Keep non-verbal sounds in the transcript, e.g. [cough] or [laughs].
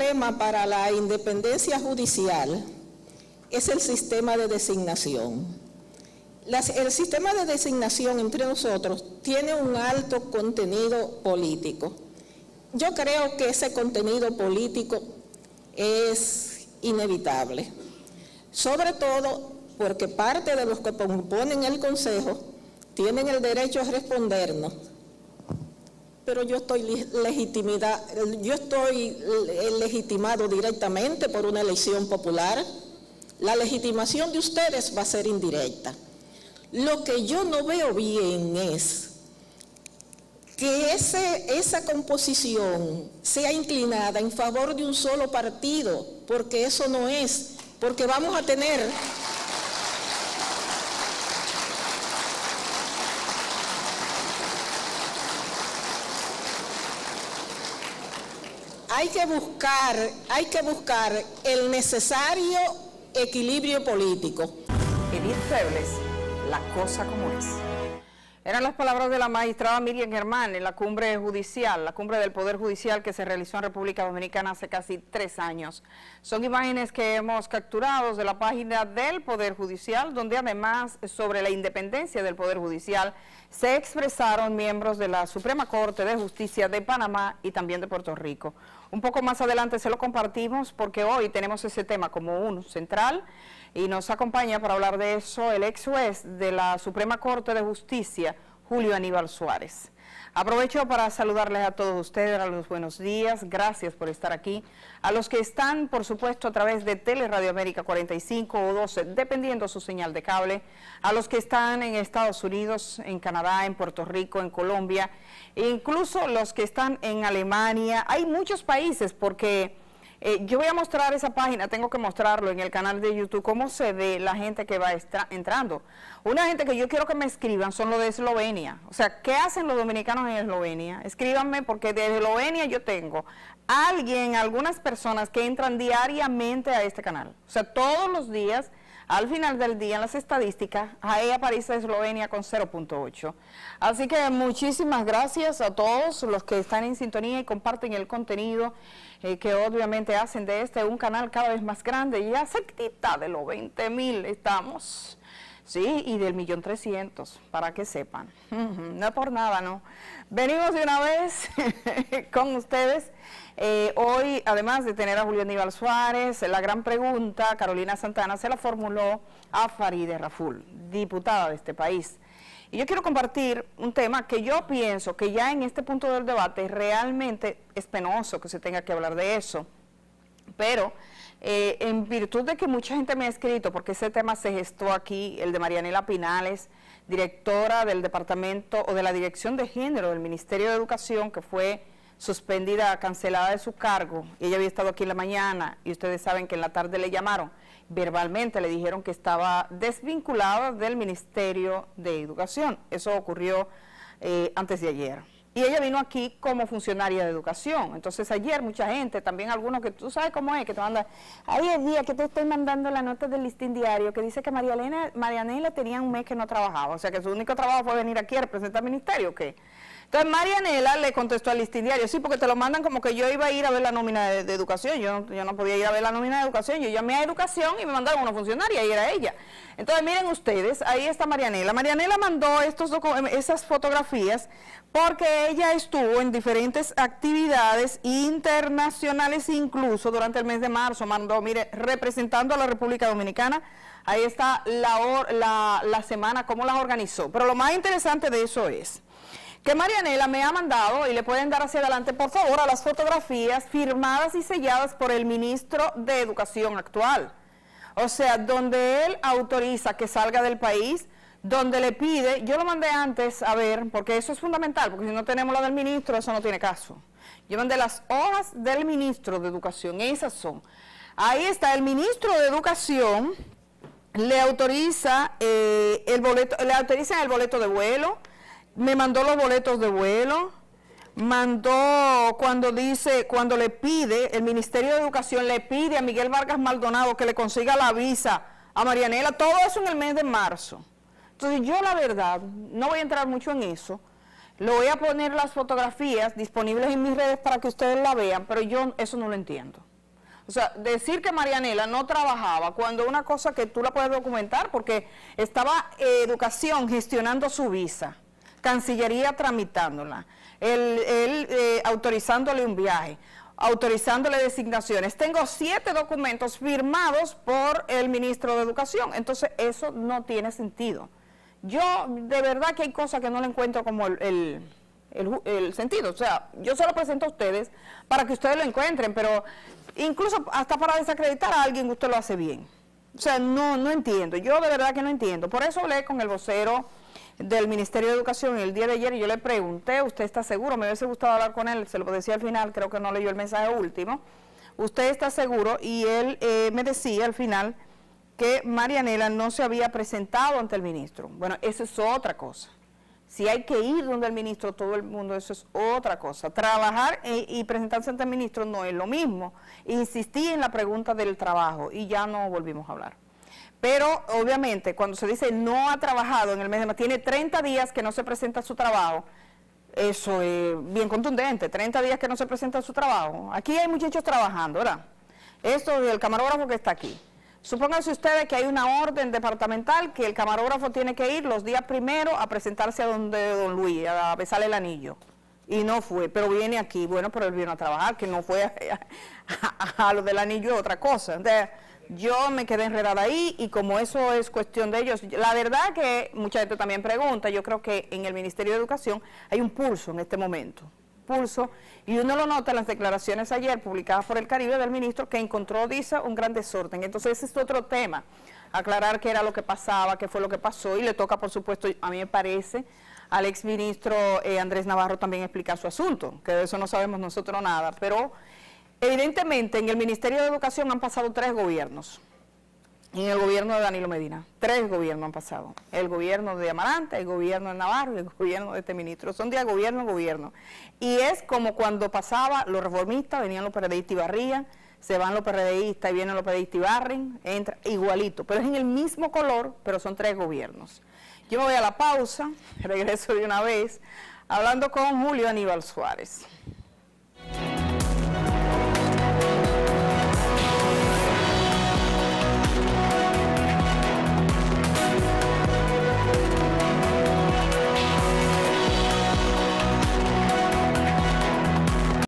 problema para la independencia judicial es el sistema de designación. el sistema de designación entre nosotros tiene un alto contenido político. Yo creo que ese contenido político es inevitable, sobre todo porque parte de los que componen el Consejo tienen el derecho a respondernos pero yo estoy legitimidad, yo estoy legitimado directamente por una elección popular. La legitimación de ustedes va a ser indirecta. Lo que yo no veo bien es que ese, esa composición sea inclinada en favor de un solo partido, porque eso no es, porque vamos a tener hay que buscar, hay que buscar el necesario equilibrio político. Edith Febles, la cosa como es. Eran las palabras de la magistrada Miriam Germán en la cumbre judicial, la cumbre del Poder Judicial que se realizó en República Dominicana hace casi tres años. Son imágenes que hemos capturado de la página del Poder Judicial, donde además sobre la independencia del Poder Judicial se expresaron miembros de la Suprema Corte de Justicia de Panamá y también de Puerto Rico. Un poco más adelante se lo compartimos porque hoy tenemos ese tema como uno central y nos acompaña para hablar de eso el ex juez de la Suprema Corte de Justicia, Julio Aníbal Suárez. Aprovecho para saludarles a todos ustedes, a los buenos días, gracias por estar aquí. A los que están, por supuesto, a través de Teleradio América 45 o 12, dependiendo su señal de cable, a los que están en Estados Unidos, en Canadá, en Puerto Rico, en Colombia, e incluso los que están en Alemania. Hay muchos países porque eh, yo voy a mostrar esa página, tengo que mostrarlo en el canal de YouTube, cómo se ve la gente que va entrando. Una gente que yo quiero que me escriban son los de Eslovenia. O sea, ¿qué hacen los dominicanos en Eslovenia? Escríbanme porque de Eslovenia yo tengo alguien, algunas personas que entran diariamente a este canal. O sea, todos los días al final del día en las estadísticas, ahí aparece Eslovenia con 0.8. Así que muchísimas gracias a todos los que están en sintonía y comparten el contenido eh, que obviamente hacen de este un canal cada vez más grande. Ya cerquita de los 20 mil estamos. Sí, y del millón trescientos, para que sepan. No por nada, ¿no? Venimos de una vez [laughs] con ustedes. Eh, hoy, además de tener a Julio Aníbal Suárez, la gran pregunta, Carolina Santana se la formuló a Faride Raful, diputada de este país. Y yo quiero compartir un tema que yo pienso que ya en este punto del debate realmente es penoso que se tenga que hablar de eso, pero eh, en virtud de que mucha gente me ha escrito, porque ese tema se gestó aquí, el de Marianela Pinales, directora del Departamento o de la Dirección de Género del Ministerio de Educación, que fue suspendida, cancelada de su cargo, y ella había estado aquí en la mañana, y ustedes saben que en la tarde le llamaron, verbalmente le dijeron que estaba desvinculada del Ministerio de Educación. Eso ocurrió eh, antes de ayer. Y ella vino aquí como funcionaria de educación. Entonces ayer mucha gente, también algunos que tú sabes cómo es, que te mandan, ahí el día que te estoy mandando la nota del listín diario que dice que María Elena, Marianela tenía un mes que no trabajaba. O sea que su único trabajo fue venir aquí a representar al ministerio, ¿qué? Entonces Marianela le contestó al listín diario, sí, porque te lo mandan como que yo iba a ir a ver la nómina de, educación, yo no, podía ir a ver la nómina de educación, yo llamé a educación y me mandaron una funcionaria y era ella. Entonces miren ustedes, ahí está Marianela. Marianela mandó estos esas fotografías porque ella estuvo en diferentes actividades internacionales incluso durante el mes de marzo, mandó, mire, representando a la República Dominicana, ahí está la, la semana, cómo las organizó. Pero lo más interesante de eso es que Marianela me ha mandado, y le pueden dar hacia adelante, por favor, a las fotografías firmadas y selladas por el ministro de Educación actual. O sea, donde él autoriza que salga del país, donde le pide, yo lo mandé antes a ver, porque eso es fundamental, porque si no tenemos la del ministro, eso no tiene caso. Yo mandé las hojas del ministro de Educación, esas son. Ahí está, el ministro de Educación le autoriza eh, el boleto, le autoriza el boleto de vuelo, me mandó los boletos de vuelo, mandó cuando dice, cuando le pide, el Ministerio de Educación le pide a Miguel Vargas Maldonado que le consiga la visa a Marianela, todo eso en el mes de marzo. Entonces yo la verdad, no voy a entrar mucho en eso, le voy a poner las fotografías disponibles en mis redes para que ustedes la vean, pero yo eso no lo entiendo. O sea, decir que Marianela no trabajaba cuando una cosa que tú la puedes documentar porque estaba educación gestionando su visa, Cancillería tramitándola, él, eh, autorizándole un viaje, autorizándole designaciones. Tengo siete documentos firmados por el ministro de Educación, entonces eso no tiene sentido. Yo de verdad que hay cosas que no le encuentro como el el, sentido. O sea, yo se lo presento a ustedes para que ustedes lo encuentren, pero incluso hasta para desacreditar a alguien usted lo hace bien. O sea, no, no entiendo. Yo de verdad que no entiendo. Por eso hablé con el vocero del Ministerio de Educación el día de ayer y yo le pregunté, ¿usted está seguro? Me hubiese gustado hablar con él, se lo decía al final, creo que no leyó el mensaje último. ¿Usted está seguro? Y él eh, me decía al final que Marianela no se había presentado ante el ministro. Bueno, eso es otra cosa. Si hay que ir donde el ministro, todo el mundo, eso es otra cosa. Trabajar y presentarse ante el ministro no es lo mismo. Insistí en la pregunta del trabajo y ya no volvimos a hablar. Pero obviamente cuando se dice no ha trabajado en el mes de marzo, tiene 30 días que no se presenta su trabajo, eso es bien contundente, 30 días que no se presenta su trabajo. Aquí hay muchachos trabajando, ¿verdad? Esto es el camarógrafo que está aquí. Supónganse ustedes que hay una orden departamental que el camarógrafo tiene que ir los días primero a presentarse a donde don Luis, a besarle el anillo. Y no fue, pero viene aquí. Bueno, pero él vino a trabajar, que no fue [laughs] a, lo del anillo otra cosa. Entonces, yo me quedé enredada ahí y como eso es cuestión de ellos, la verdad que mucha gente también pregunta, yo creo que en el Ministerio de Educación hay un pulso en este momento y uno lo nota en las declaraciones ayer publicadas por el Caribe del ministro que encontró, dice, un gran desorden. Entonces ese es otro tema, aclarar qué era lo que pasaba, qué fue lo que pasó y le toca, por supuesto, a mí me parece, al exministro eh, Andrés Navarro también explicar su asunto, que de eso no sabemos nosotros nada, pero evidentemente en el Ministerio de Educación han pasado tres gobiernos en el gobierno de Danilo Medina. Tres gobiernos han pasado. El gobierno de Amarante, el gobierno de Navarro y el gobierno de este ministro. Son de gobierno en gobierno. Y es como cuando pasaba los reformistas, venían los periodistas y barrían, se van los periodistas y vienen los periodistas y barren, entra igualito. Pero es en el mismo color, pero son tres gobiernos. Yo me voy a la pausa, [laughs] regreso de una vez, hablando con Julio Aníbal Suárez.